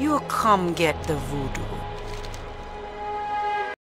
You come get the voodoo.